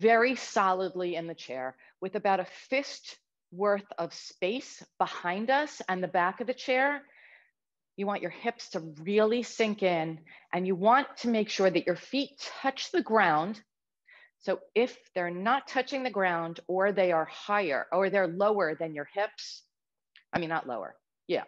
very solidly in the chair with about a fist worth of space behind us and the back of the chair. You want your hips to really sink in and you want to make sure that your feet touch the ground. So if they're not touching the ground or they are higher or they're lower than your hips, I mean, not lower, yeah,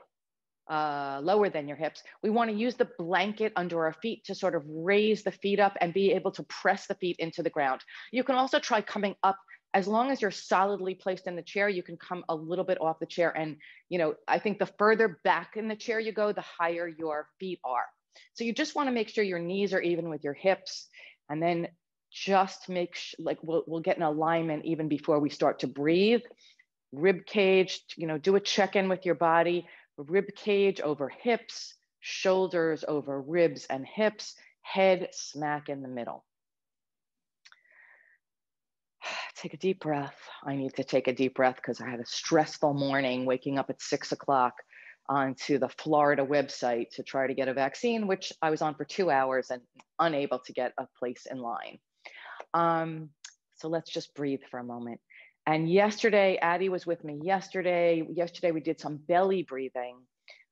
uh, lower than your hips, we want to use the blanket under our feet to sort of raise the feet up and be able to press the feet into the ground. You can also try coming up as long as you're solidly placed in the chair, you can come a little bit off the chair. And, you know, I think the further back in the chair you go, the higher your feet are. So you just want to make sure your knees are even with your hips. And then just make sh- like we'll, we'll get an alignment even before we start to breathe. Rib cage, you know, do a check in with your body rib cage over hips, shoulders over ribs and hips, head smack in the middle. Take a deep breath. I need to take a deep breath because I had a stressful morning waking up at six o'clock onto the Florida website to try to get a vaccine, which I was on for two hours and unable to get a place in line. Um, so let's just breathe for a moment. And yesterday, Addie was with me yesterday. Yesterday, we did some belly breathing.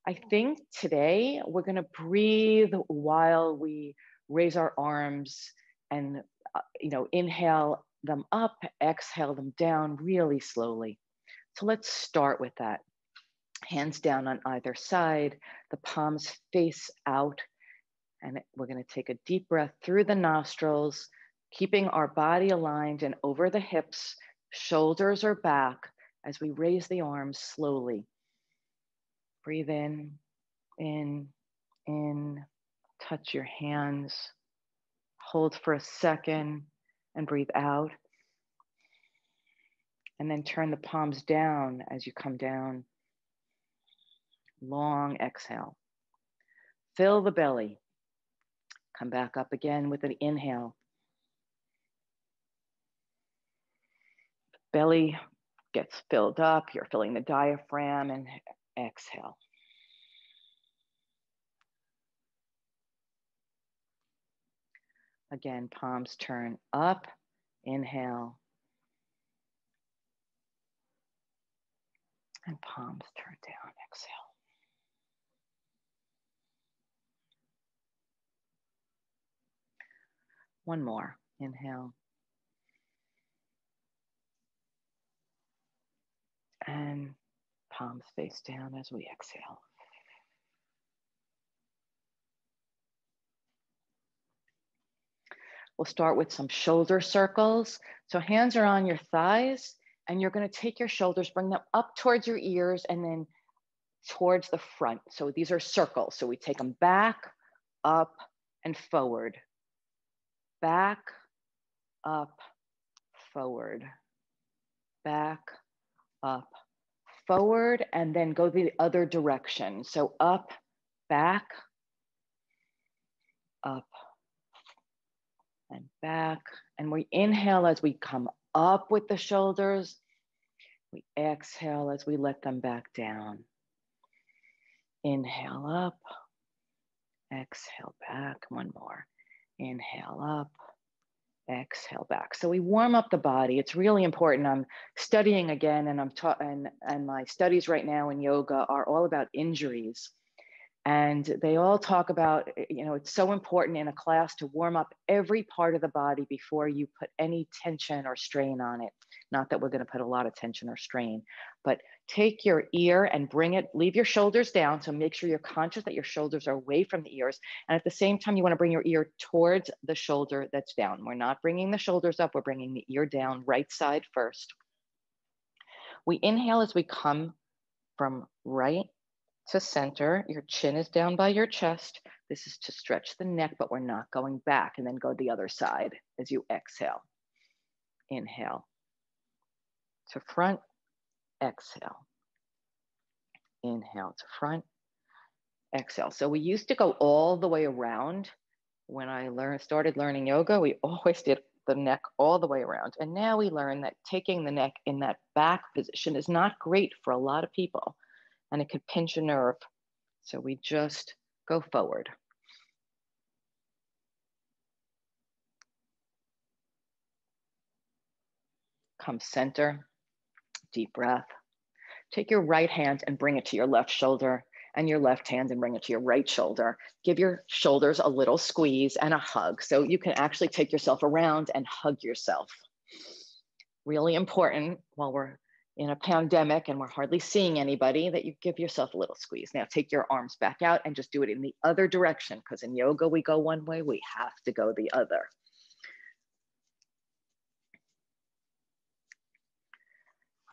I think today we're going to breathe while we raise our arms and, uh, you know, inhale them up, exhale them down really slowly. So let's start with that. Hands down on either side, the palms face out. And we're going to take a deep breath through the nostrils, keeping our body aligned and over the hips Shoulders are back as we raise the arms slowly. Breathe in, in, in. Touch your hands. Hold for a second and breathe out. And then turn the palms down as you come down. Long exhale. Fill the belly. Come back up again with an inhale. Belly gets filled up, you're filling the diaphragm, and exhale. Again, palms turn up, inhale. And palms turn down, exhale. One more, inhale. And palms face down as we exhale. We'll start with some shoulder circles. So hands are on your thighs and you're gonna take your shoulders, bring them up towards your ears and then towards the front. So these are circles. So we take them back, up, and forward. Back, up, forward. Back, up, forward, and then go the other direction. So up, back, up, and back. And we inhale as we come up with the shoulders. We exhale as we let them back down. Inhale up, exhale back. One more. Inhale up, exhale back. So we warm up the body. It's really important. I'm studying again, and I'm taught, and and my studies right now in yoga are all about injuries, and they all talk about eh, you know it's so important in a class to warm up every part of the body before you put any tension or strain on it. Not that we're going to put a lot of tension or strain, but take your ear and bring it, leave your shoulders down. So make sure you're conscious that your shoulders are away from the ears. And at the same time, you want to bring your ear towards the shoulder that's down. We're not bringing the shoulders up, we're bringing the ear down, right side first. We inhale as we come from right to center. Your chin is down by your chest. This is to stretch the neck, but we're not going back. And then go the other side as you exhale. Inhale to front, exhale. Inhale to front, exhale. So we used to go all the way around. When I learned, started learning yoga, we always did the neck all the way around. And now we learn that taking the neck in that back position is not great for a lot of people and it could pinch a nerve. So we just go forward. come center, deep breath. Take your right hand and bring it to your left shoulder and your left hand and bring it to your right shoulder. Give your shoulders a little squeeze and a hug. So you can actually take yourself around and hug yourself. Really important while we're in a pandemic and we're hardly seeing anybody that you give yourself a little squeeze. Now take your arms back out and just do it in the other direction because in yoga we go one way, we have to go the other.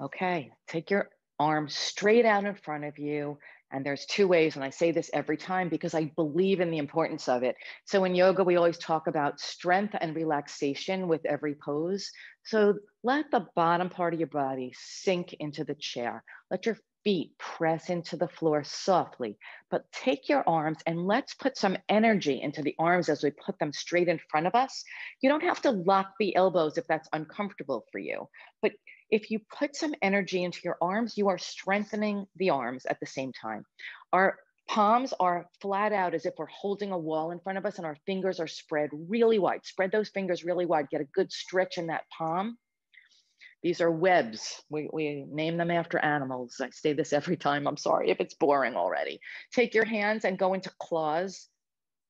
Okay, take your arms straight out in front of you and there's two ways, and I say this every time because I believe in the importance of it. So in yoga, we always talk about strength and relaxation with every pose. So let the bottom part of your body sink into the chair. Let your feet press into the floor softly, but take your arms and let's put some energy into the arms as we put them straight in front of us. You don't have to lock the elbows if that's uncomfortable for you, but if you put some energy into your arms, you are strengthening the arms at the same time. Our palms are flat out as if we're holding a wall in front of us and our fingers are spread really wide. Spread those fingers really wide, get a good stretch in that palm. These are webs. We, we name them after animals. I say this every time. I'm sorry if it's boring already. Take your hands and go into claws.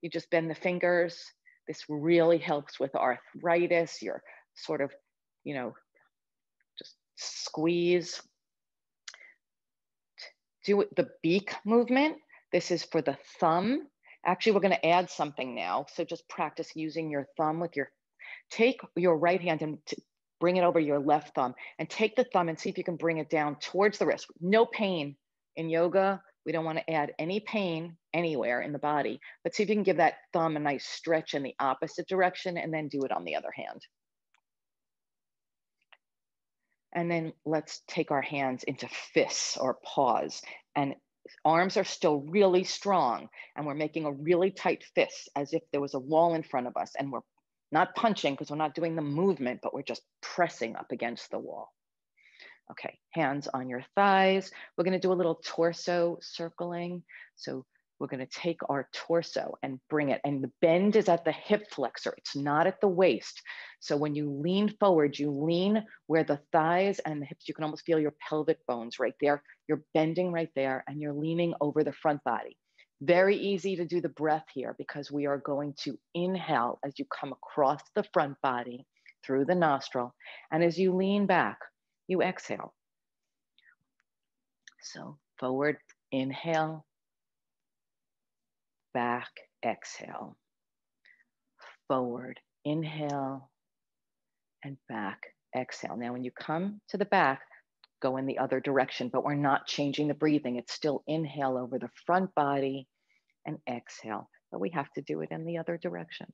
You just bend the fingers. This really helps with arthritis, your sort of, you know, squeeze. Do the beak movement. This is for the thumb. Actually, we're gonna add something now. So just practice using your thumb with your, take your right hand and bring it over your left thumb and take the thumb and see if you can bring it down towards the wrist. No pain in yoga. We don't want to add any pain anywhere in the body, but see if you can give that thumb a nice stretch in the opposite direction and then do it on the other hand. And then let's take our hands into fists or paws. And arms are still really strong. And we're making a really tight fist as if there was a wall in front of us. And we're not punching because we're not doing the movement, but we're just pressing up against the wall. Okay, hands on your thighs. We're gonna do a little torso circling. So we're going to take our torso and bring it. And the bend is at the hip flexor, it's not at the waist. So when you lean forward, you lean where the thighs and the hips, you can almost feel your pelvic bones right there. You're bending right there and you're leaning over the front body. Very easy to do the breath here because we are going to inhale as you come across the front body through the nostril. And as you lean back, you exhale. So forward, inhale, back, exhale. Forward, inhale, and back, exhale. Now, when you come to the back, go in the other direction, but we're not changing the breathing. It's still inhale over the front body and exhale, but we have to do it in the other direction.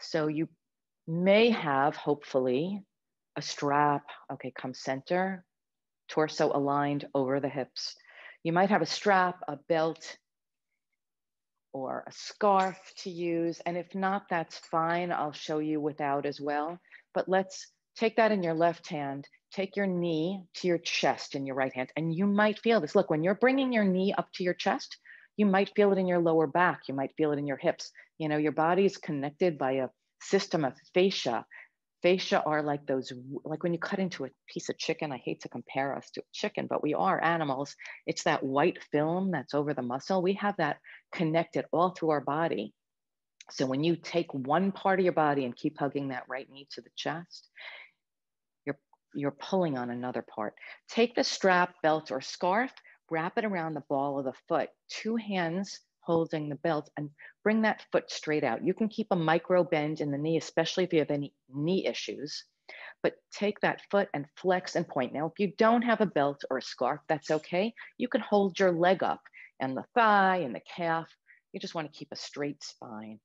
So you may have, hopefully, a strap. Okay, come center, torso aligned over the hips. You might have a strap, a belt, or a scarf to use. And if not, that's fine. I'll show you without as well. But let's take that in your left hand, take your knee to your chest in your right hand. And you might feel this. Look, when you're bringing your knee up to your chest, you might feel it in your lower back. You might feel it in your hips. You know, your body is connected by a system of fascia fascia are like those like when you cut into a piece of chicken i hate to compare us to chicken but we are animals. It's that white film that's over the muscle. We have that connected all through our body. So when you take one part of your body and keep hugging that right knee to the chest you're you're pulling on another part. Take the strap belt or scarf wrap it around the ball of the foot. Two hands holding the belt and bring that foot straight out. You can keep a micro bend in the knee, especially if you have any knee issues, but take that foot and flex and point. Now, if you don't have a belt or a scarf, that's okay. You can hold your leg up and the thigh and the calf. You just want to keep a straight spine.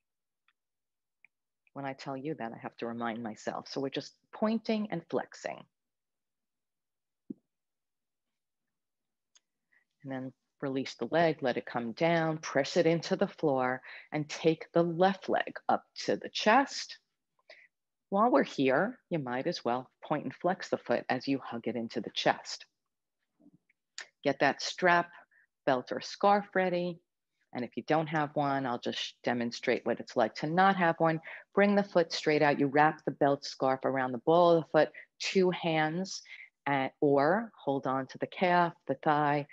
When I tell you that, I have to remind myself. So we're just pointing and flexing. And then release the leg, let it come down, press it into the floor, and take the left leg up to the chest. While we're here, you might as well point and flex the foot as you hug it into the chest. Get that strap, belt, or scarf ready. And if you don't have one, I'll just demonstrate what it's like to not have one. Bring the foot straight out. You wrap the belt scarf around the ball of the foot, two hands, and, or hold on to the calf, the thigh.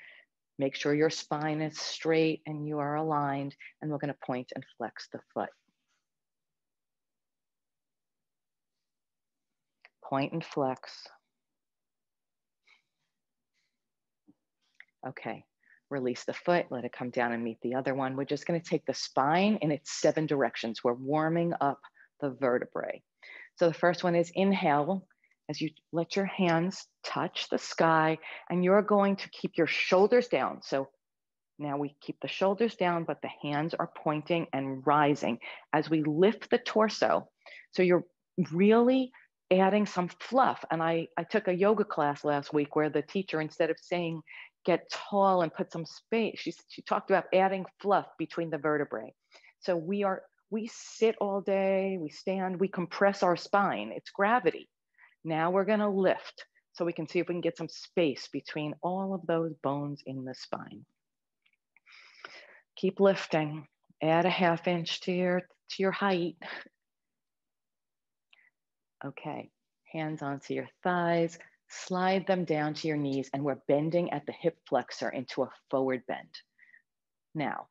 Make sure your spine is straight and you are aligned. And we're gonna point and flex the foot. Point and flex. Okay, release the foot, let it come down and meet the other one. We're just gonna take the spine in its seven directions. We're warming up the vertebrae. So the first one is inhale, as you let your hands touch the sky and you're going to keep your shoulders down. So now we keep the shoulders down, but the hands are pointing and rising as we lift the torso. So you're really adding some fluff. And I, I took a yoga class last week where the teacher, instead of saying get tall and put some space. She, she talked about adding fluff between the vertebrae. So we are, we sit all day, we stand, we compress our spine. It's gravity. Now we're gonna lift so we can see if we can get some space between all of those bones in the spine. Keep lifting, add a half inch to your, to your height. Okay, hands onto your thighs, slide them down to your knees and we're bending at the hip flexor into a forward bend. Now,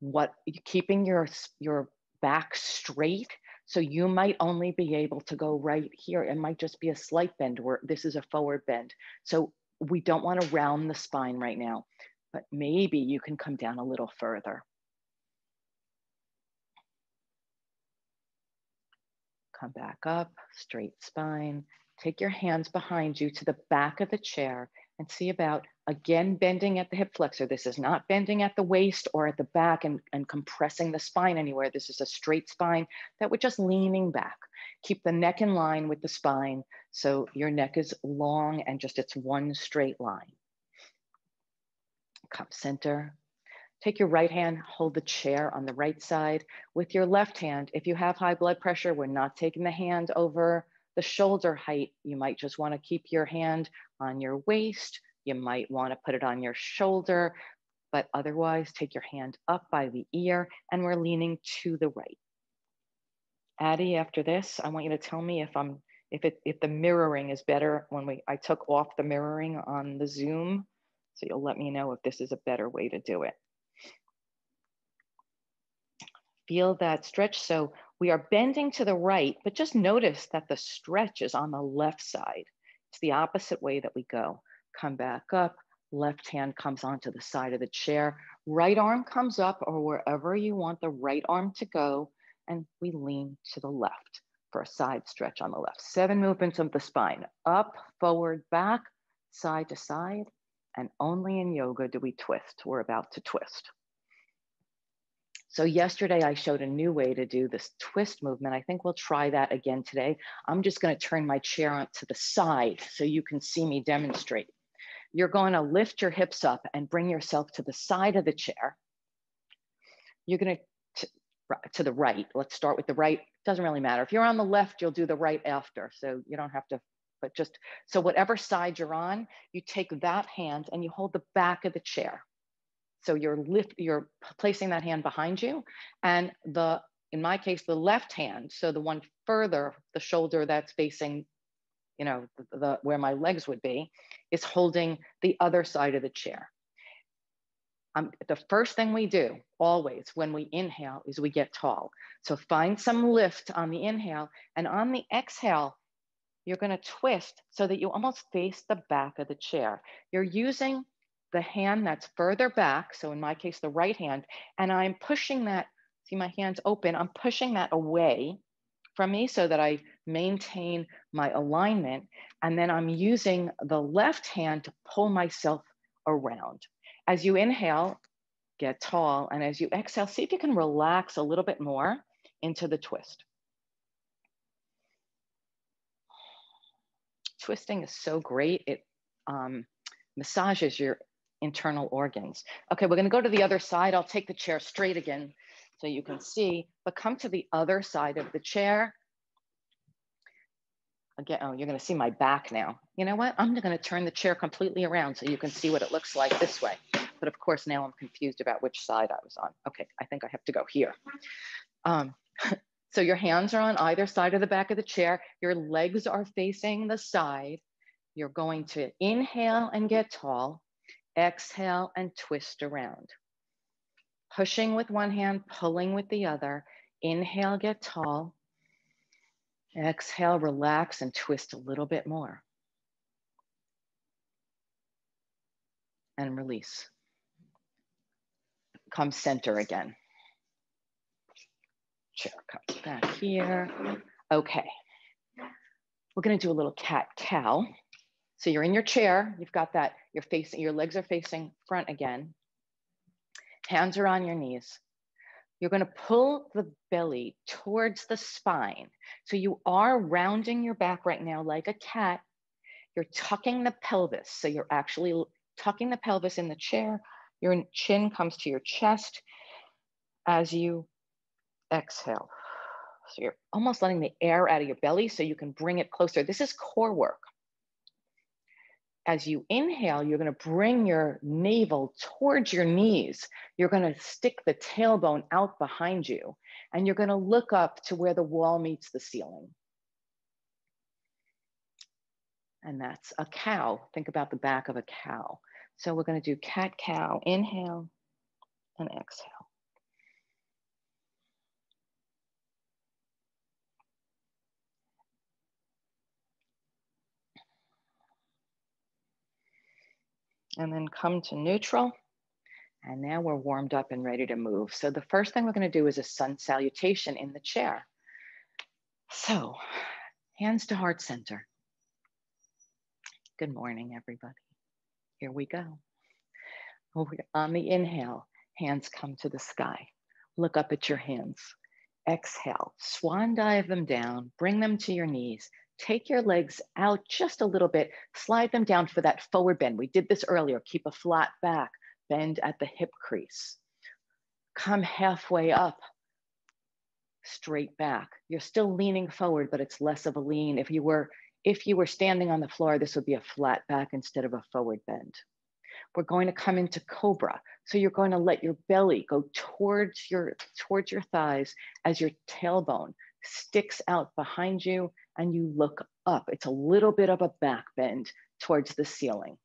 what keeping your, your back straight. So you might only be able to go right here. It might just be a slight bend where this is a forward bend. So we don't want to round the spine right now, but maybe you can come down a little further. Come back up, straight spine, Take your hands behind you to the back of the chair and see about, again, bending at the hip flexor. This is not bending at the waist or at the back and, and compressing the spine anywhere. This is a straight spine that we're just leaning back. Keep the neck in line with the spine so your neck is long and just it's one straight line. Cup center. Take your right hand, hold the chair on the right side. With your left hand, if you have high blood pressure, we're not taking the hand over the shoulder height, you might just wanna keep your hand on your waist. You might wanna put it on your shoulder, but otherwise take your hand up by the ear and we're leaning to the right. Addie, after this, I want you to tell me if I'm if it if the mirroring is better when we I took off the mirroring on the Zoom. So you'll let me know if this is a better way to do it. Feel that stretch. So we are bending to the right, but just notice that the stretch is on the left side. It's the opposite way that we go. Come back up, left hand comes onto the side of the chair, right arm comes up or wherever you want the right arm to go, and we lean to the left for a side stretch on the left. Seven movements of the spine, up, forward, back, side to side, and only in yoga do we twist. We're about to twist. So yesterday I showed a new way to do this twist movement. I think we'll try that again today. I'm just gonna turn my chair on to the side so you can see me demonstrate. You're gonna lift your hips up and bring yourself to the side of the chair. You're gonna, to, to the right. Let's start with the right. Doesn't really matter. If you're on the left, you'll do the right after. So you don't have to, but just, so whatever side you're on, you take that hand and you hold the back of the chair. So you're lift, you're placing that hand behind you, and the in my case the left hand, so the one further, the shoulder that's facing, you know, the, the where my legs would be, is holding the other side of the chair. Um, the first thing we do always when we inhale is we get tall. So find some lift on the inhale, and on the exhale, you're going to twist so that you almost face the back of the chair. You're using the hand that's further back, so in my case, the right hand, and I'm pushing that, see my hands open, I'm pushing that away from me so that I maintain my alignment. And then I'm using the left hand to pull myself around. As you inhale, get tall. And as you exhale, see if you can relax a little bit more into the twist. Twisting is so great. It um, massages your internal organs. Okay, we're gonna go to the other side. I'll take the chair straight again so you can see, but come to the other side of the chair. Again, oh, you're gonna see my back now. You know what? I'm gonna turn the chair completely around so you can see what it looks like this way. but of course now I'm confused about which side I was on. Okay, I think I have to go here. Um, so your hands are on either side of the back of the chair. Your legs are facing the side. You're going to inhale and get tall, exhale and twist around. Pushing with one hand, pulling with the other. Inhale, get tall. Exhale, relax and twist a little bit more. And release. Come center again. Chair comes back here. Okay. We're gonna do a little cat cow. So you're in your chair, you've got that, you're facing, your legs are facing front again. Hands are on your knees. You're gonna pull the belly towards the spine. So you are rounding your back right now like a cat. You're tucking the pelvis. So you're actually tucking the pelvis in the chair. Your chin comes to your chest as you exhale. So you're almost letting the air out of your belly so you can bring it closer. This is core work as you inhale, you're going to bring your navel towards your knees. You're going to stick the tailbone out behind you, and you're going to look up to where the wall meets the ceiling. And that's a cow. Think about the back of a cow. So we're going to do cat cow. Inhale and exhale. And then come to neutral. And now we're warmed up and ready to move. So the first thing we're gonna do is a sun salutation in the chair. So hands to heart center. Good morning, everybody. Here we go. On the inhale, hands come to the sky. Look up at your hands. Exhale, swan dive them down, bring them to your knees, take your legs out just a little bit, slide them down for that forward bend. We did this earlier, keep a flat back, bend at the hip crease. Come halfway up, straight back. You're still leaning forward, but it's less of a lean. If you were, if you were standing on the floor, this would be a flat back instead of a forward bend. We're going to come into cobra. So you're going to let your belly go towards your, towards your thighs as your tailbone sticks out behind you and you look up. It's a little bit of a back bend towards the ceiling.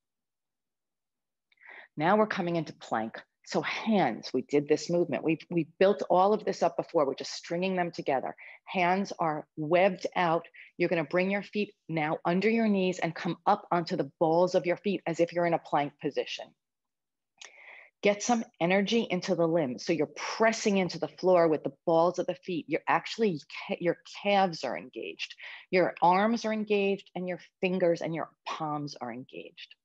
Now we're coming into plank. So hands, we did this movement. We've, we built all of this up before. We're just stringing them together. Hands are webbed out. You're gonna bring your feet now under your knees and come up onto the balls of your feet as if you're in a plank position get some energy into the limbs. So you're pressing into the floor with the balls of the feet. You're actually, your calves are engaged, your arms are engaged, and your fingers and your palms are engaged.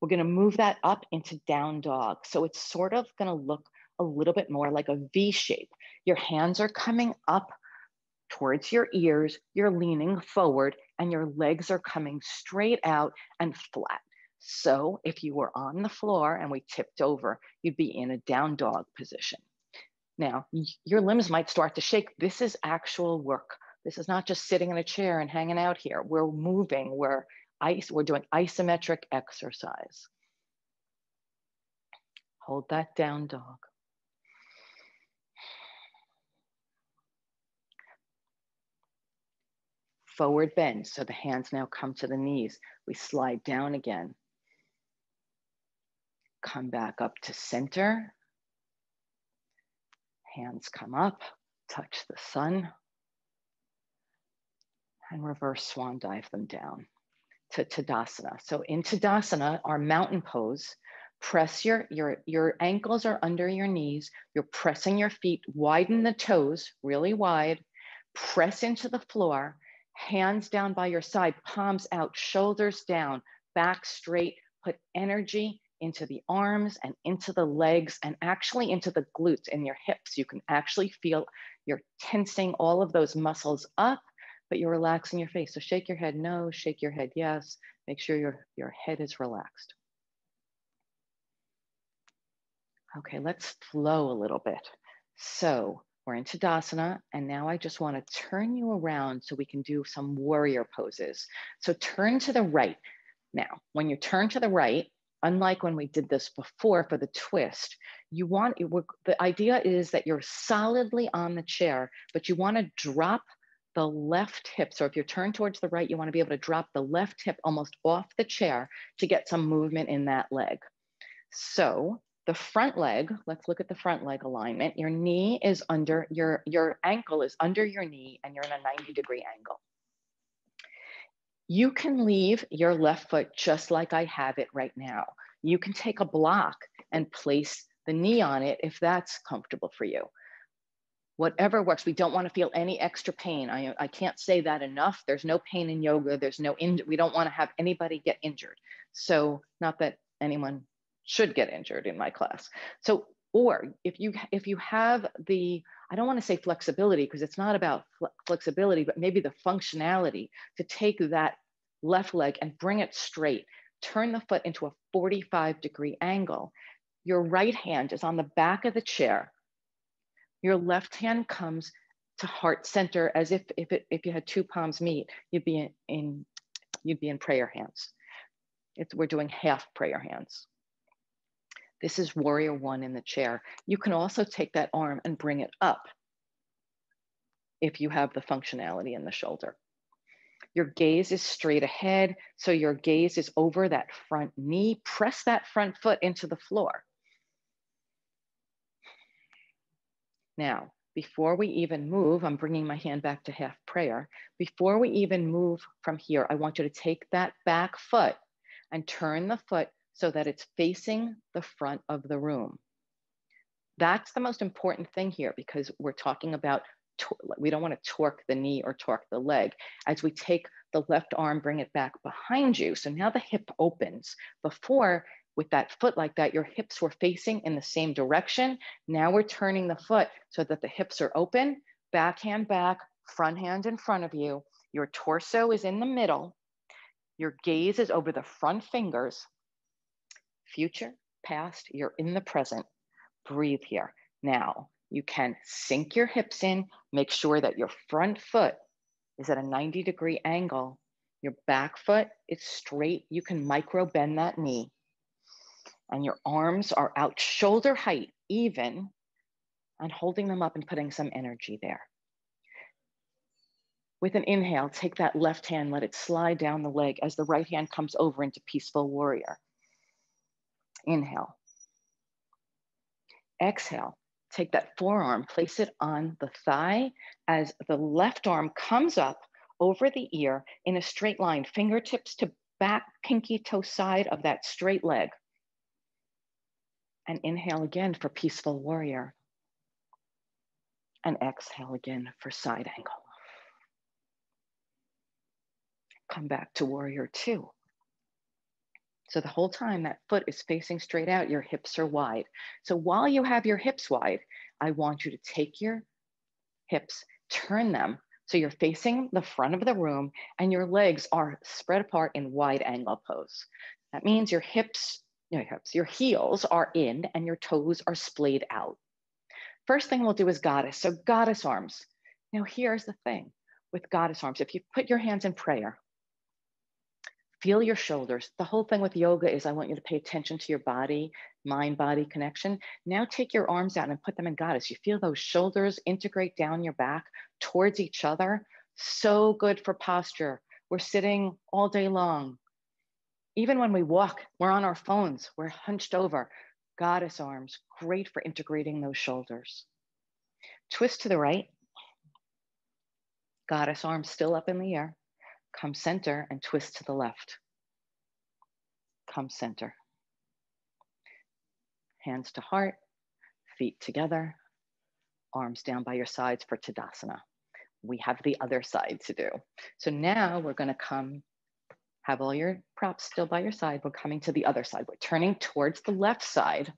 We're gonna move that up into down dog. So it's sort of gonna look a little bit more like a V shape. Your hands are coming up towards your ears, you're leaning forward, and your legs are coming straight out and flat. So if you were on the floor and we tipped over, you'd be in a down dog position. Now, your limbs might start to shake. This is actual work. This is not just sitting in a chair and hanging out here. We're moving, we're, ice, we're doing isometric exercise. Hold that down dog. Forward bend, so the hands now come to the knees. We slide down again. Come back up to center. Hands come up, touch the sun, and reverse swan dive them down to Tadasana. So in Tadasana, our mountain pose, press your, your, your ankles are under your knees. You're pressing your feet, widen the toes really wide, press into the floor, hands down by your side, palms out, shoulders down, back straight, put energy into the arms and into the legs and actually into the glutes and your hips. You can actually feel you're tensing all of those muscles up, but you're relaxing your face. So shake your head no, shake your head yes. Make sure your, your head is relaxed. Okay, let's flow a little bit. So we're in Tadasana, and now I just wanna turn you around so we can do some warrior poses. So turn to the right. Now, when you turn to the right, unlike when we did this before for the twist, you want, the idea is that you're solidly on the chair, but you wanna drop the left hip. So if you're turned towards the right, you wanna be able to drop the left hip almost off the chair to get some movement in that leg. So the front leg, let's look at the front leg alignment. Your knee is under, your, your ankle is under your knee and you're in a 90 degree angle. You can leave your left foot just like I have it right now. You can take a block and place the knee on it if that's comfortable for you. Whatever works, we don't want to feel any extra pain. I, I can't say that enough. There's no pain in yoga. There's no, in, we don't want to have anybody get injured. So not that anyone should get injured in my class. So, or if you if you have the I don't want to say flexibility because it's not about fl flexibility, but maybe the functionality to take that left leg and bring it straight, turn the foot into a 45 degree angle. Your right hand is on the back of the chair. Your left hand comes to heart center as if if, it, if you had two palms meet, you'd be in, in you'd be in prayer hands. It's, we're doing half prayer hands. This is warrior one in the chair. You can also take that arm and bring it up if you have the functionality in the shoulder. Your gaze is straight ahead. So your gaze is over that front knee. Press that front foot into the floor. Now, before we even move, I'm bringing my hand back to half prayer. Before we even move from here, I want you to take that back foot and turn the foot so that it's facing the front of the room. That's the most important thing here because we're talking about, we don't want to torque the knee or torque the leg. As we take the left arm, bring it back behind you. So now the hip opens. Before, with that foot like that, your hips were facing in the same direction. Now we're turning the foot so that the hips are open, back hand back, front hand in front of you. Your torso is in the middle. Your gaze is over the front fingers future, past, you're in the present. Breathe here. Now, you can sink your hips in, make sure that your front foot is at a 90 degree angle. Your back foot is straight. You can micro bend that knee. And your arms are out shoulder height, even, and holding them up and putting some energy there. With an inhale, take that left hand, let it slide down the leg as the right hand comes over into peaceful warrior. Inhale. Exhale. Take that forearm, place it on the thigh as the left arm comes up over the ear in a straight line, fingertips to back pinky toe side of that straight leg. And inhale again for peaceful warrior. And exhale again for side angle. Come back to warrior two. So the whole time that foot is facing straight out, your hips are wide. So while you have your hips wide, I want you to take your hips, turn them so you're facing the front of the room and your legs are spread apart in wide angle pose. That means your hips, your hips, your heels are in and your toes are splayed out. First thing we'll do is goddess. So goddess arms. Now here's the thing with goddess arms. If you put your hands in prayer, feel your shoulders. The whole thing with yoga is I want you to pay attention to your body, mind body connection. Now take your arms out and put them in goddess. You feel those shoulders integrate down your back towards each other. So good for posture. We're sitting all day long. Even when we walk, we're on our phones, we're hunched over. Goddess arms, great for integrating those shoulders. Twist to the right. Goddess arms still up in the air. Come center and twist to the left. Come center. Hands to heart, feet together, arms down by your sides for Tadasana. We have the other side to do. So now we're gonna come, have all your props still by your side. We're coming to the other side. We're turning towards the left side.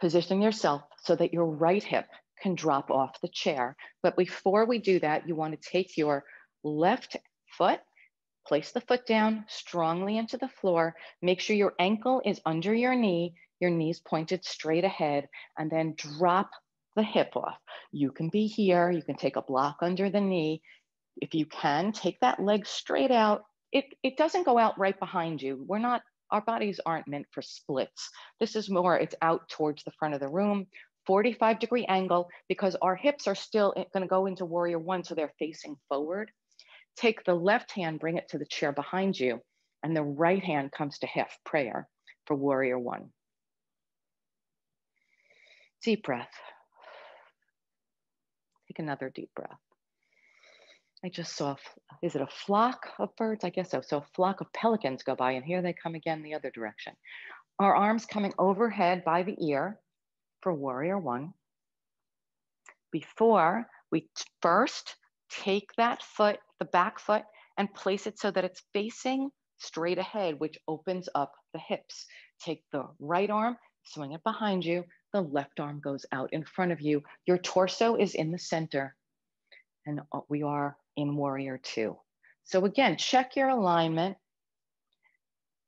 Position yourself so that your right hip can drop off the chair. But before we do that, you wanna take your left foot, place the foot down strongly into the floor. Make sure your ankle is under your knee, your knees pointed straight ahead, and then drop the hip off. You can be here, you can take a block under the knee. If you can, take that leg straight out. It, it doesn't go out right behind you. We're not our bodies aren't meant for splits. This is more, it's out towards the front of the room, 45 degree angle because our hips are still eh, gonna go into warrior one, so they're facing forward. Take the left hand, bring it to the chair behind you, and the right hand comes to half prayer for warrior one. Deep breath. Take another deep breath. I just saw, is it a flock of birds? I guess so. So a flock of pelicans go by and here they come again the other direction. Our arms coming overhead by the ear for warrior one. Before we first take that foot, the back foot, and place it so that it's facing straight ahead, which opens up the hips. Take the right arm, swing it behind you. The left arm goes out in front of you. Your torso is in the center. And uh, we are in warrior two. So again, check your alignment.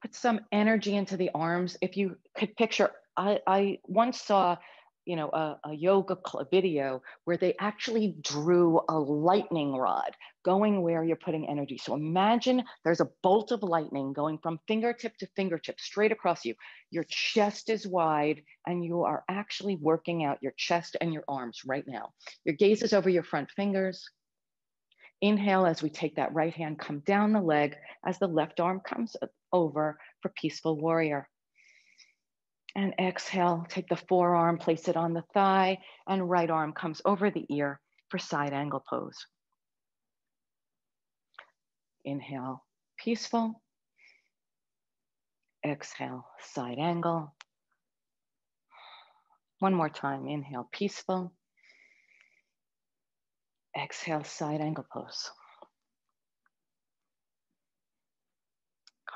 Put some energy into the arms. If you could picture, I, I once saw you know, a, a yoga video where they actually drew a lightning rod going where you're putting energy. So imagine there's a bolt of lightning going from fingertip to fingertip straight across you. Your chest is wide and you are actually working out your chest and your arms right now. Your gaze is over your front fingers. Inhale as we take that right hand, come down the leg as the left arm comes over for peaceful warrior. And exhale, take the forearm, place it on the thigh, and right arm comes over the ear for side angle pose. Inhale, peaceful. Exhale, side angle. One more time, inhale, peaceful. Exhale, side angle pose.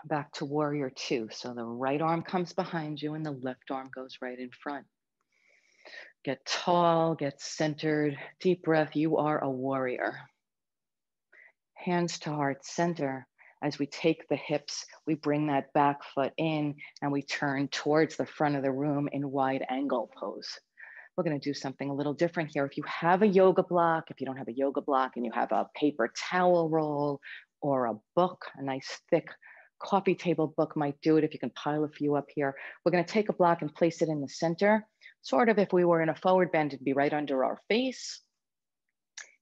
Come back to warrior two. So the right arm comes behind you and the left arm goes right in front. Get tall, get centered, deep breath. You are a warrior. Hands to heart center. As we take the hips, we bring that back foot in and we turn towards the front of the room in wide angle pose. We're going to do something a little different here. If you have a yoga block, if you don't have a yoga block and you have a paper towel roll or a book, a nice thick coffee table book might do it if you can pile a few up here. We're gonna take a block and place it in the center. Sort of if we were in a forward bend, it'd be right under our face.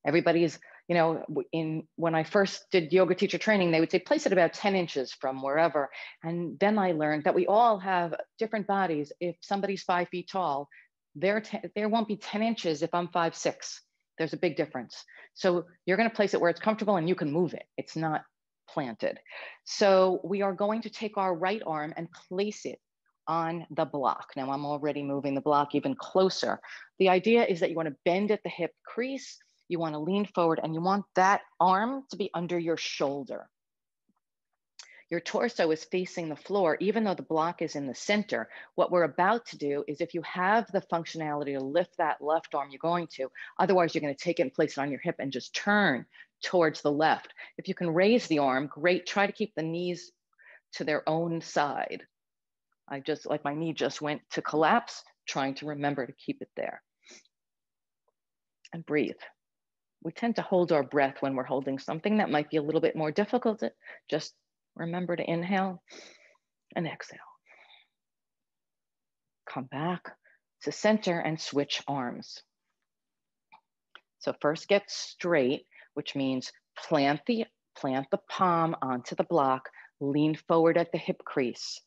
Everybody's, you know, in when I first did yoga teacher training, they would say place it about 10 inches from wherever. And then I learned that we all have different bodies. If somebody's five feet tall, there, there won't be 10 inches if I'm five, six. There's a big difference. So you're gonna place it where it's comfortable and you can move it. It's not planted. So we are going to take our right arm and place it on the block. Now I'm already moving the block even closer. The idea is that you wanna bend at the hip crease, you wanna lean forward and you want that arm to be under your shoulder. Your torso is facing the floor, even though the block is in the center. What we're about to do is if you have the functionality to lift that left arm, you're going to. Otherwise, you're gonna take it and place it on your hip and just turn towards the left. If you can raise the arm, great. Try to keep the knees to their own side. I just, like my knee just went to collapse, trying to remember to keep it there. And breathe. We tend to hold our breath when we're holding something that might be a little bit more difficult. Just remember to inhale and exhale. Come back to center and switch arms. So first get straight which means plant the, plant the palm onto the block, lean forward at the hip crease,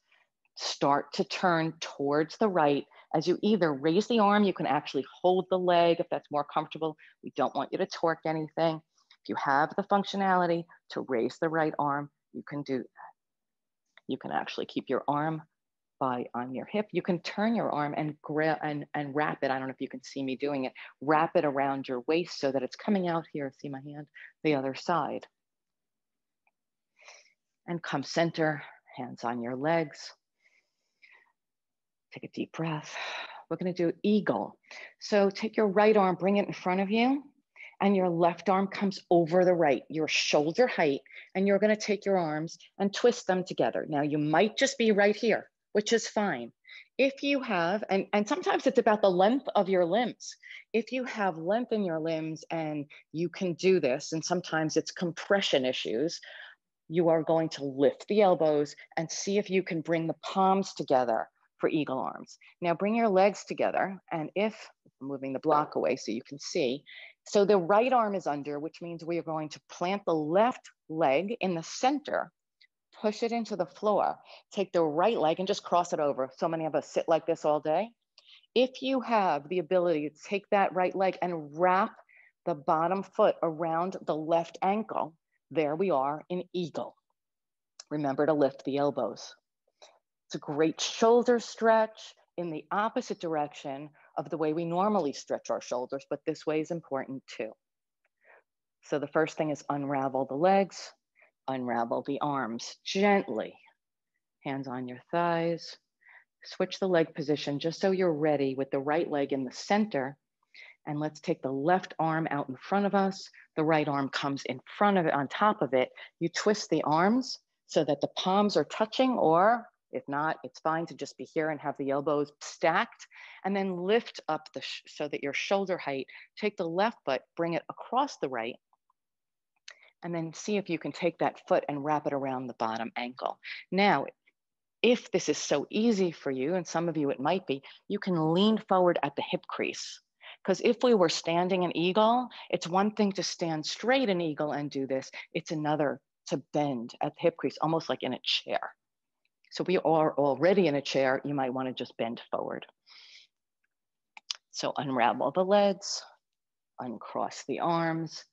start to turn towards the right. As you either raise the arm, you can actually hold the leg if that's more comfortable. We don't want you to torque anything. If you have the functionality to raise the right arm, you can do that. You can actually keep your arm by on your hip. You can turn your arm and grab and, and wrap it. I don't know if you can see me doing it. Wrap it around your waist so that it's coming out here. See my hand? The other side. And come center, hands on your legs. Take a deep breath. We're gonna do eagle. So take your right arm, bring it in front of you and your left arm comes over the right, your shoulder height, and you're gonna take your arms and twist them together. Now you might just be right here which is fine. If you have, and, and sometimes it's about the length of your limbs. If you have length in your limbs and you can do this, and sometimes it's compression issues, you are going to lift the elbows and see if you can bring the palms together for eagle arms. Now bring your legs together and if, moving the block away so you can see, so the right arm is under, which means we are going to plant the left leg in the center, push it into the floor, take the right leg and just cross it over. So many of us sit like this all day. If you have the ability to take that right leg and wrap the bottom foot around the left ankle, there we are in eagle. Remember to lift the elbows. It's a great shoulder stretch in the opposite direction of the way we normally stretch our shoulders, but this way is important too. So the first thing is unravel the legs, unravel the arms gently. Hands on your thighs. Switch the leg position just so you're ready with the right leg in the center. And let's take the left arm out in front of us. The right arm comes in front of it, on top of it. You twist the arms so that the palms are touching, or if not, it's fine to just be here and have the elbows stacked. And then lift up the so that your shoulder height, take the left foot, bring it across the right, and then see if you can take that foot and wrap it around the bottom ankle. Now, if this is so easy for you, and some of you it might be, you can lean forward at the hip crease. Because if we were standing an eagle, it's one thing to stand straight an eagle and do this. It's another to bend at the hip crease, almost like in a chair. So we are already in a chair, you might wanna just bend forward. So unravel the legs, uncross the arms,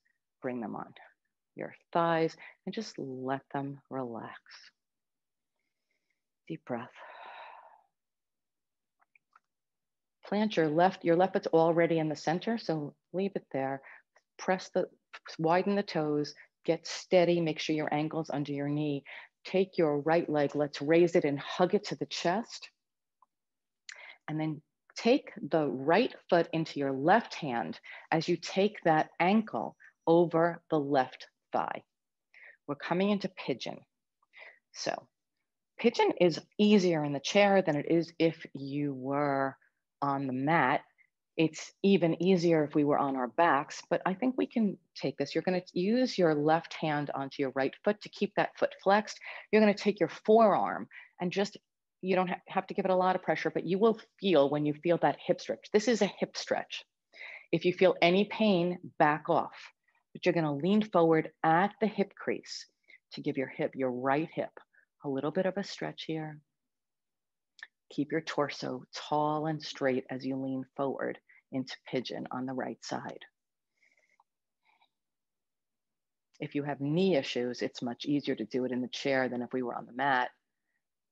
bring them on your thighs, and just let them relax. Deep breath. Plant your left, your left foot's already in the center, so leave it there. Press the, widen the toes, get steady, make sure your ankle's under your knee. Take your right leg, let's raise it and hug it to the chest. And then take the right foot into your left hand as you take that ankle over the left thigh. We're coming into pigeon. So pigeon is easier in the chair than it is if you were on the mat. It's even easier if we were on our backs, but I think we can take this. You're gonna use your left hand onto your right foot to keep that foot flexed. You're gonna take your forearm and just, you don't have to give it a lot of pressure, but you will feel when you feel that hip stretch. This is a hip stretch. If you feel any pain, back off but you're gonna lean forward at the hip crease to give your hip, your right hip, a little bit of a stretch here. Keep your torso tall and straight as you lean forward into pigeon on the right side. If you have knee issues, it's much easier to do it in the chair than if we were on the mat,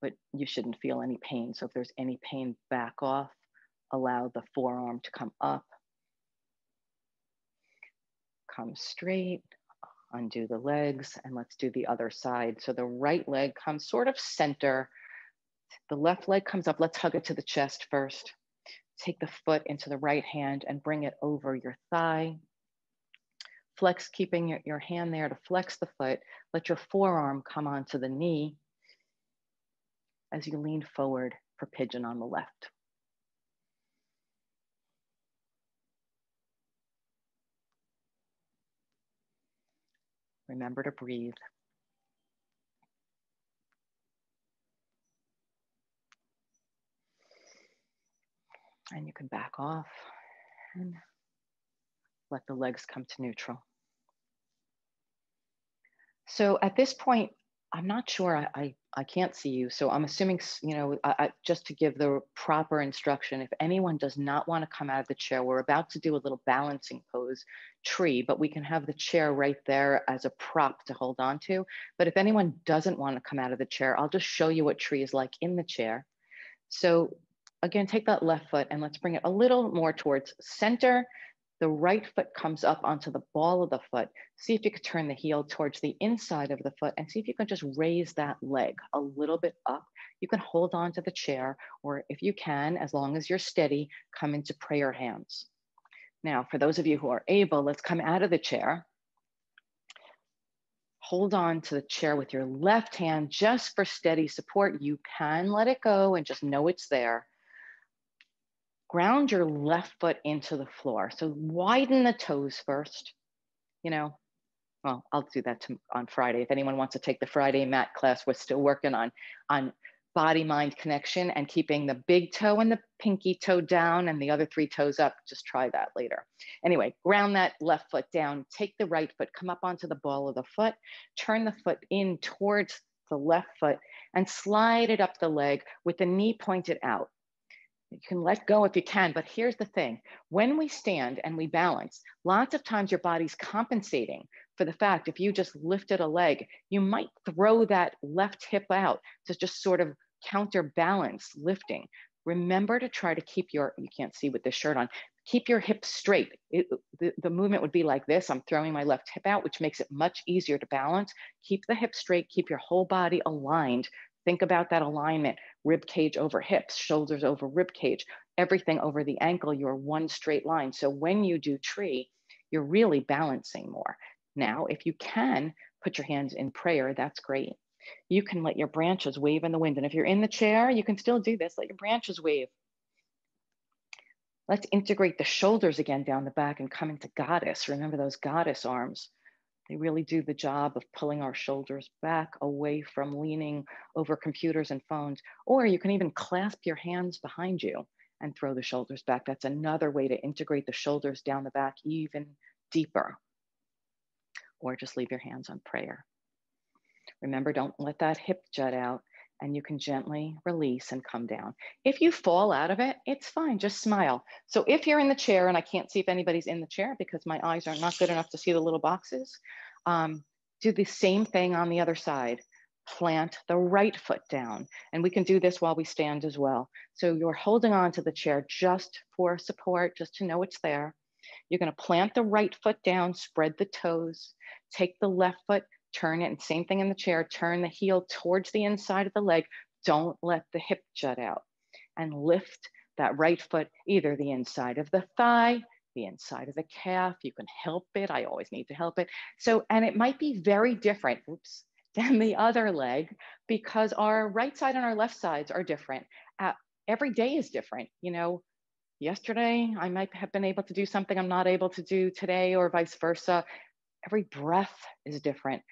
but you shouldn't feel any pain. So if there's any pain, back off, allow the forearm to come up come straight, undo the legs, and let's do the other side. So the right leg comes sort of center. The left leg comes up. Let's hug it to the chest first. Take the foot into the right hand and bring it over your thigh. Flex, keeping your, your hand there to flex the foot. Let your forearm come onto the knee as you lean forward for pigeon on the left. Remember to breathe. And you can back off and let the legs come to neutral. So at this point, I'm not sure. I, I, I, can't see you. So I'm assuming, you know, I, I, just to give the proper instruction, if anyone does not want to come out of the chair, we're about to do a little balancing pose tree, but we can have the chair right there as a prop to hold on to. But if anyone doesn't want to come out of the chair, I'll just show you what tree is like in the chair. So again, take that left foot and let's bring it a little more towards center the right foot comes up onto the ball of the foot. See if you could turn the heel towards the inside of the foot and see if you can just raise that leg a little bit up. You can hold on to the chair, or if you can, as long as you're steady, come into prayer hands. Now, for those of you who are able, let's come out of the chair. Hold on to the chair with your left hand just for steady support. You can let it go and just know it's there ground your left foot into the floor. So widen the toes first, you know, well, I'll do that to, on Friday. If anyone wants to take the Friday mat class, we're still working on, on body mind connection and keeping the big toe and the pinky toe down and the other three toes up. Just try that later. Anyway, ground that left foot down, take the right foot, come up onto the ball of the foot, turn the foot in towards the left foot and slide it up the leg with the knee pointed out. You can let go if you can, but here's the thing. When we stand and we balance, lots of times your body's compensating for the fact if you just lifted a leg, you might throw that left hip out to just sort of counterbalance lifting. Remember to try to keep your, you can't see with this shirt on, keep your hips straight. It, the, the movement would be like this. I'm throwing my left hip out, which makes it much easier to balance. Keep the hip straight, keep your whole body aligned. Think about that alignment, rib cage over hips, shoulders over rib cage, everything over the ankle, you're one straight line. So when you do tree, you're really balancing more. Now, if you can put your hands in prayer, that's great. You can let your branches wave in the wind. And if you're in the chair, you can still do this. Let your branches wave. Let's integrate the shoulders again down the back and come into goddess. Remember those goddess arms. They really do the job of pulling our shoulders back away from leaning over computers and phones. Or you can even clasp your hands behind you and throw the shoulders back. That's another way to integrate the shoulders down the back even deeper or just leave your hands on prayer. Remember, don't let that hip jut out and you can gently release and come down. If you fall out of it, it's fine, just smile. So if you're in the chair, and I can't see if anybody's in the chair because my eyes are not good enough to see the little boxes, um, do the same thing on the other side. Plant the right foot down. And we can do this while we stand as well. So you're holding on to the chair just for support, just to know it's there. You're going to plant the right foot down, spread the toes, take the left foot, turn it, and same thing in the chair, turn the heel towards the inside of the leg. Don't let the hip jut out and lift that right foot, either the inside of the thigh, the inside of the calf. You can help it. I always need to help it. So, and it might be very different, oops, than the other leg because our right side and our left sides are different. Uh, every day is different. You know, yesterday I might have been able to do something I'm not able to do today, or vice versa. Every breath is different.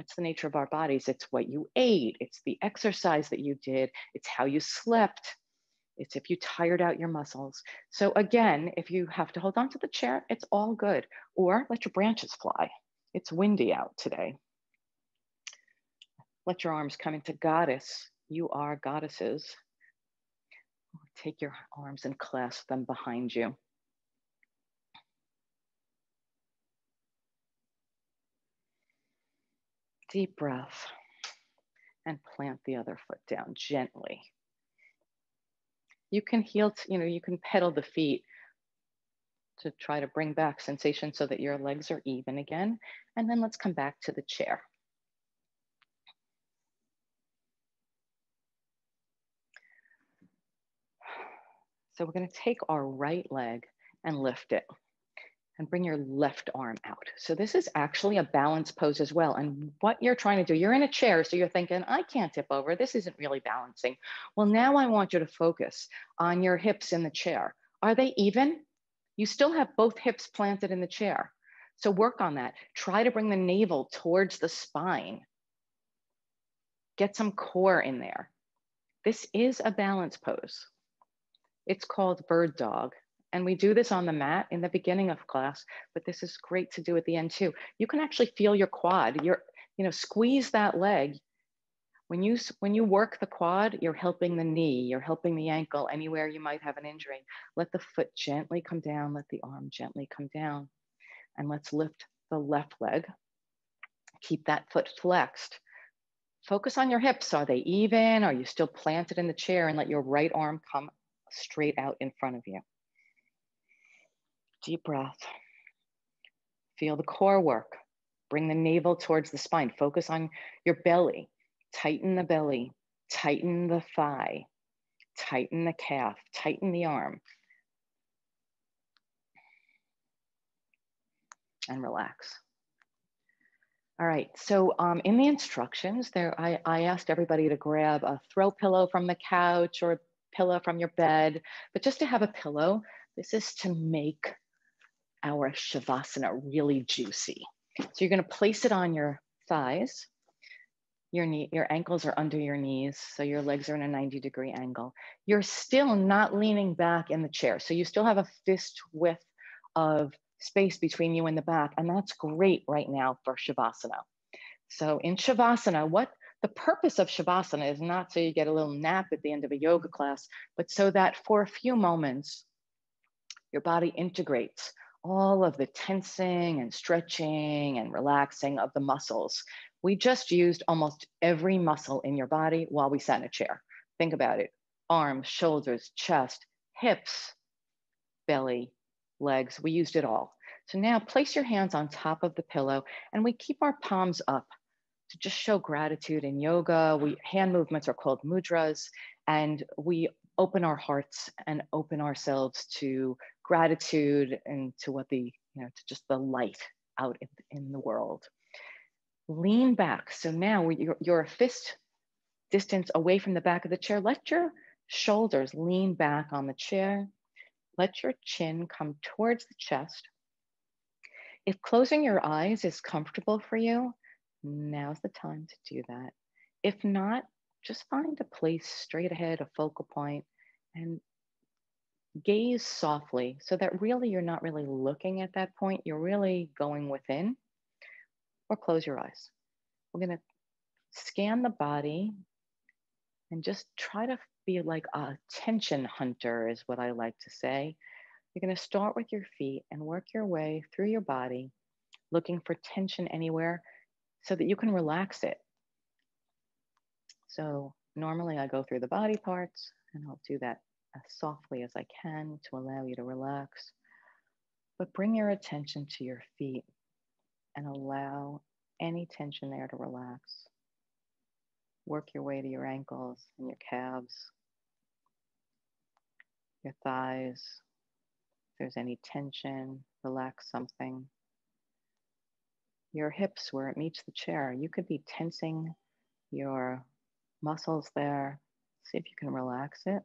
That's the nature of our bodies. It's what you ate, it's the exercise that you did, it's how you slept, it's if you tired out your muscles. So, again, if you have to hold on to the chair, it's all good. Or let your branches fly. It's windy out today. Let your arms come into goddess. You are goddesses. Take your arms and clasp them behind you. Deep breath and plant the other foot down gently. You can heel, you know, you can pedal the feet to try to bring back sensation so that your legs are even again. And then let's come back to the chair. So we're gonna take our right leg and lift it and bring your left arm out. So this is actually a balance pose as well. And what you're trying to do, you're in a chair, so you're thinking, I can't tip over. This isn't really balancing. Well, now I want you to focus on your hips in the chair. Are they even? You still have both hips planted in the chair. So work on that. Try to bring the navel towards the spine. Get some core in there. This is a balance pose. It's called bird dog. And we do this on the mat in the beginning of class, but this is great to do at the end too. You can actually feel your quad. You're, you know, squeeze that leg. When you, when you work the quad, you're helping the knee, you're helping the ankle, anywhere you might have an injury. Let the foot gently come down, let the arm gently come down. And let's lift the left leg. Keep that foot flexed. Focus on your hips. Are they even? Are you still planted in the chair? And let your right arm come straight out in front of you. Deep breath. Feel the core work. Bring the navel towards the spine. Focus on your belly. Tighten the belly. Tighten the thigh. Tighten the calf. Tighten the arm. And relax. All right, so um, in the instructions there, I, I asked everybody to grab a throw pillow from the couch or a pillow from your bed, but just to have a pillow, this is to make our Shavasana really juicy. So you're gonna place it on your thighs. Your knee, your ankles are under your knees, so your legs are in a 90 degree angle. You're still not leaning back in the chair. So you still have a fist width of space between you and the back, and that's great right now for Shavasana. So in Shavasana, what the purpose of Shavasana is not so you get a little nap at the end of a yoga class, but so that for a few moments, your body integrates all of the tensing and stretching and relaxing of the muscles. We just used almost every muscle in your body while we sat in a chair. Think about it arms, shoulders, chest, hips, belly, legs. We used it all. So now place your hands on top of the pillow and we keep our palms up to just show gratitude in yoga. We hand movements are called mudras and we open our hearts and open ourselves to gratitude and to what the, you know, to just the light out in, in the world. Lean back. So now you're, you're a fist distance away from the back of the chair. Let your shoulders lean back on the chair. Let your chin come towards the chest. If closing your eyes is comfortable for you, now's the time to do that. If not, just find a place straight ahead, a focal point, and gaze softly so that really you're not really looking at that point, you're really going within, or close your eyes. We're going to scan the body and just try to be like a tension hunter, is what I like to say. You're going to start with your feet and work your way through your body, looking for tension anywhere so that you can relax it. So normally I go through the body parts and I'll do that as softly as I can to allow you to relax. But bring your attention to your feet and allow any tension there to relax. Work your way to your ankles and your calves, your thighs. If there's any tension, relax something your hips where it meets the chair. You could be tensing your muscles there. See if you can relax it.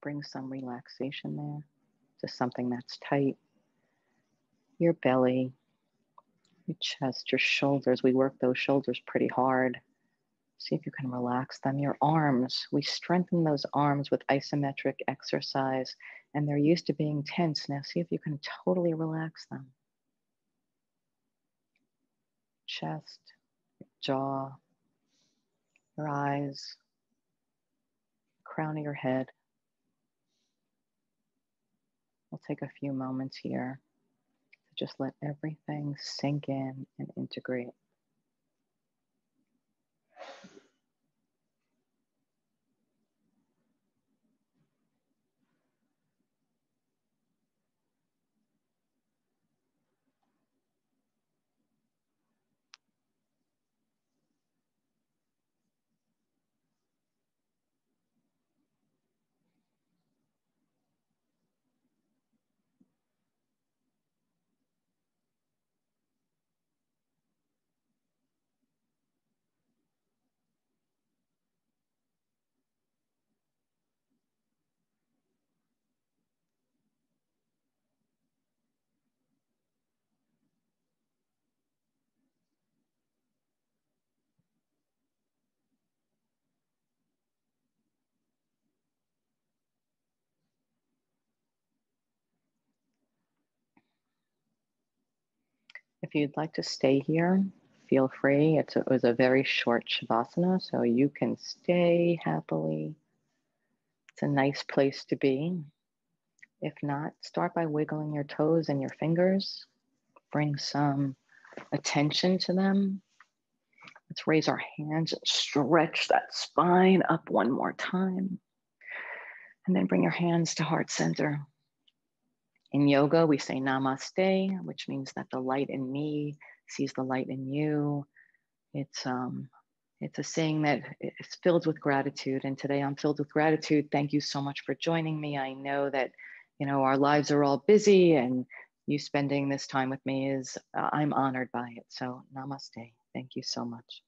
Bring some relaxation there to something that's tight. Your belly, your chest, your shoulders. We work those shoulders pretty hard. See if you can relax them. Your arms, we strengthen those arms with isometric exercise, and they're used to being tense. Now, see if you can totally relax them chest, jaw, your eyes, crown of your head. We'll take a few moments here to just let everything sink in and integrate. If you'd like to stay here, feel free. It's a, it was a very short Shavasana, so you can stay happily. It's a nice place to be. If not, start by wiggling your toes and your fingers. Bring some attention to them. Let's raise our hands and stretch that spine up one more time. And then bring your hands to heart center. In yoga, we say namaste, which means that the light in me sees the light in you. It's um, it's a saying that is filled with gratitude. And today I'm filled with gratitude. Thank you so much for joining me. I know that, you know, our lives are all busy and you spending this time with me is, uh, I'm honored by it. So namaste. Thank you so much.